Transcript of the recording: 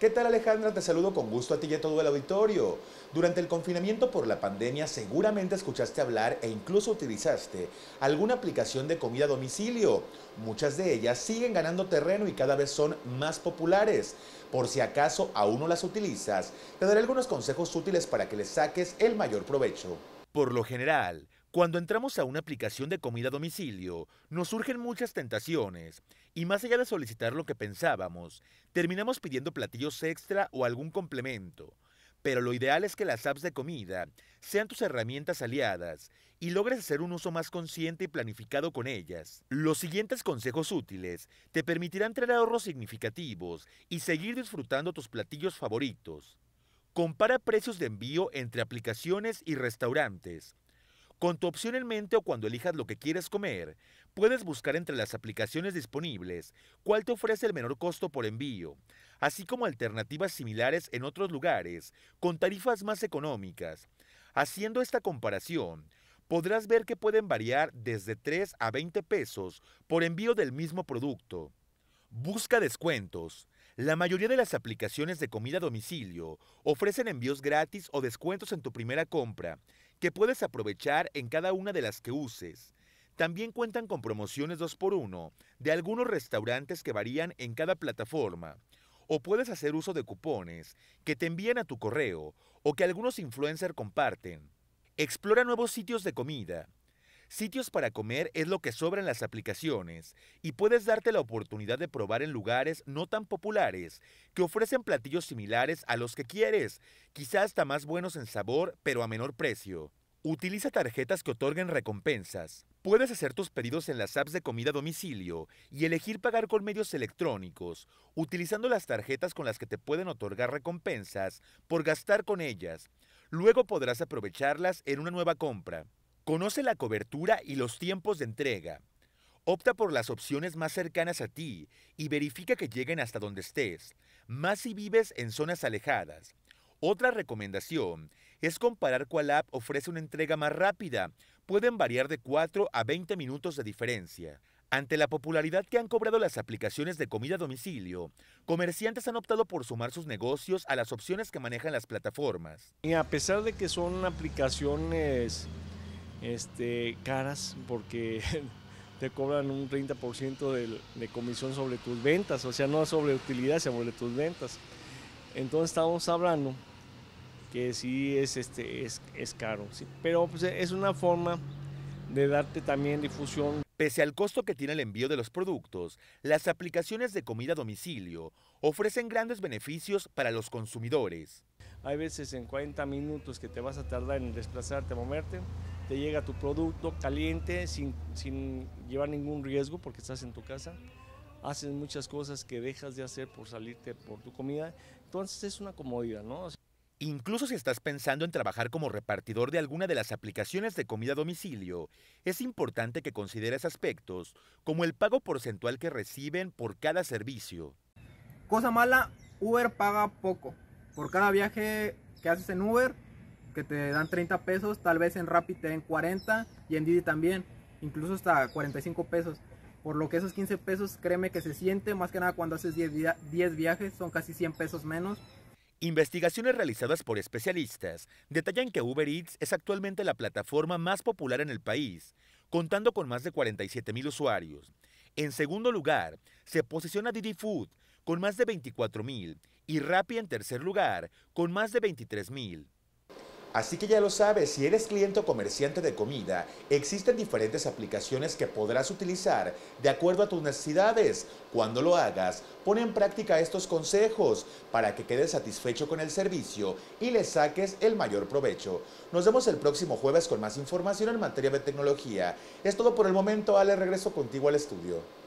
¿Qué tal Alejandra? Te saludo con gusto a ti y a todo el auditorio. Durante el confinamiento por la pandemia seguramente escuchaste hablar e incluso utilizaste alguna aplicación de comida a domicilio. Muchas de ellas siguen ganando terreno y cada vez son más populares. Por si acaso aún no las utilizas, te daré algunos consejos útiles para que les saques el mayor provecho. Por lo general, cuando entramos a una aplicación de comida a domicilio, nos surgen muchas tentaciones y más allá de solicitar lo que pensábamos, terminamos pidiendo platillos extra o algún complemento. Pero lo ideal es que las apps de comida sean tus herramientas aliadas y logres hacer un uso más consciente y planificado con ellas. Los siguientes consejos útiles te permitirán tener ahorros significativos y seguir disfrutando tus platillos favoritos. Compara precios de envío entre aplicaciones y restaurantes. Con tu opción en mente o cuando elijas lo que quieres comer, puedes buscar entre las aplicaciones disponibles cuál te ofrece el menor costo por envío, así como alternativas similares en otros lugares con tarifas más económicas. Haciendo esta comparación, podrás ver que pueden variar desde 3 a 20 pesos por envío del mismo producto. Busca descuentos. La mayoría de las aplicaciones de comida a domicilio ofrecen envíos gratis o descuentos en tu primera compra que puedes aprovechar en cada una de las que uses. También cuentan con promociones 2x1 de algunos restaurantes que varían en cada plataforma. O puedes hacer uso de cupones que te envían a tu correo o que algunos influencers comparten. Explora nuevos sitios de comida. Sitios para comer es lo que sobra en las aplicaciones y puedes darte la oportunidad de probar en lugares no tan populares que ofrecen platillos similares a los que quieres, quizás hasta más buenos en sabor pero a menor precio. Utiliza tarjetas que otorguen recompensas. Puedes hacer tus pedidos en las apps de comida domicilio y elegir pagar con medios electrónicos, utilizando las tarjetas con las que te pueden otorgar recompensas por gastar con ellas. Luego podrás aprovecharlas en una nueva compra. Conoce la cobertura y los tiempos de entrega. Opta por las opciones más cercanas a ti y verifica que lleguen hasta donde estés, más si vives en zonas alejadas. Otra recomendación es comparar cuál app ofrece una entrega más rápida. Pueden variar de 4 a 20 minutos de diferencia. Ante la popularidad que han cobrado las aplicaciones de comida a domicilio, comerciantes han optado por sumar sus negocios a las opciones que manejan las plataformas. Y a pesar de que son aplicaciones este, caras porque te cobran un 30% de, de, comisión sobre tus ventas, o sea, no sobre utilidad, sino sobre tus ventas. Entonces estamos hablando que sí es, este, es, es caro, ¿sí? pero pues, es una forma de darte también difusión. Pese al costo que tiene el envío de los productos, las aplicaciones de comida a domicilio ofrecen grandes beneficios para los consumidores. Hay veces en 40 minutos que te vas a tardar en desplazarte, moverte, te llega tu producto caliente sin, sin llevar ningún riesgo porque estás en tu casa. Haces muchas cosas que dejas de hacer por salirte por tu comida. Entonces es una comodidad, ¿no? Incluso si estás pensando en trabajar como repartidor de alguna de las aplicaciones de comida a domicilio, es importante que consideres aspectos como el pago porcentual que reciben por cada servicio. Cosa mala, Uber paga poco. Por cada viaje que haces en Uber, que te dan 30 pesos, tal vez en Rappi te den 40 y en Didi también, incluso hasta 45 pesos. Por lo que esos 15 pesos, créeme que se siente, más que nada cuando haces 10, 10 viajes, son casi 100 pesos menos. Investigaciones realizadas por especialistas detallan que Uber Eats es actualmente la plataforma más popular en el país, contando con más de 47 mil usuarios. En segundo lugar, se posiciona Didi Food, con más de 24 mil, y Rappi en tercer lugar, con más de 23 mil. Así que ya lo sabes, si eres cliente o comerciante de comida, existen diferentes aplicaciones que podrás utilizar de acuerdo a tus necesidades. Cuando lo hagas, pon en práctica estos consejos para que quedes satisfecho con el servicio y le saques el mayor provecho. Nos vemos el próximo jueves con más información en materia de tecnología. Es todo por el momento, Ale, regreso contigo al estudio.